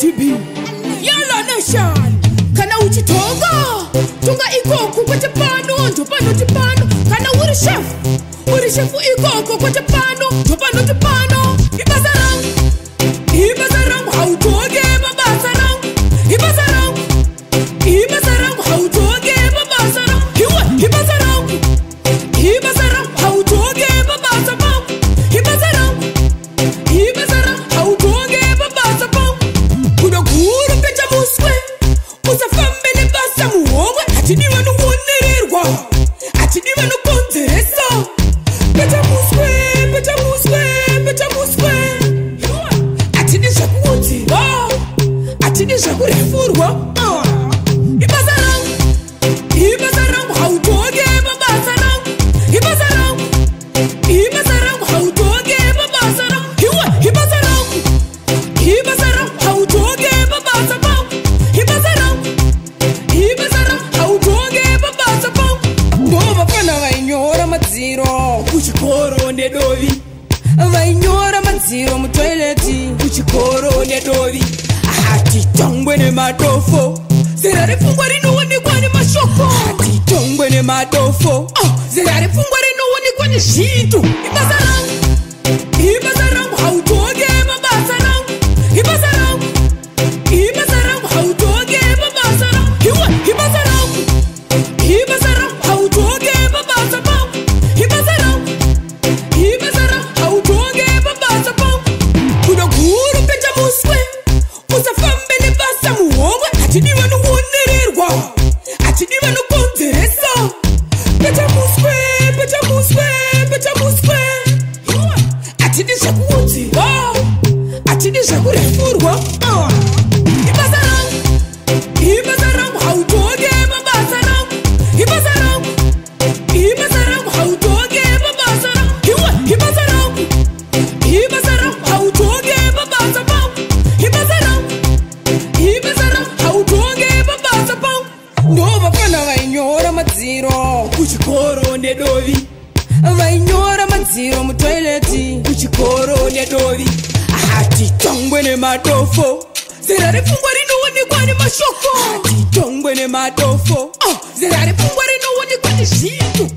tb yalanashan kana uchitoka tunga ikoko kwete pano ndopanoti pano kana uri shefu uri shefu ikoko kwete pano ndopanoti pano ibasarangu ibasarangu hautoke uri pechamuswe usafambe nebasa muhomwe hatidiwa nokuonererwa hatidiwa nokonzeresa pechamuswe pechamuswe pechamuswe hatidi zvekuudziva hatidi zvekurefurwa uh. nedovi vainyora madziro mutoileti kuchikoro nedovi hatitongwe nemadofo zera repfungwa rinoonekwa nemashoko hatitongwe nemadofo oh, zera repfungwa rinoonekwa nezvintu atidiva nokuonererwa atidiva nokonzeresa petamuswe petamuswe petamuswe atidi zvekuudzirwa atidi zvekurefurwa oh. nedovi vainyora madziro mutoileti kuchikoro nedovi hatitongwe nemadofo zera repfungwa rinoonekwa nemashoko hatitongwe nemadofo oh, zera repfungwa rinoonekwa nezvinhu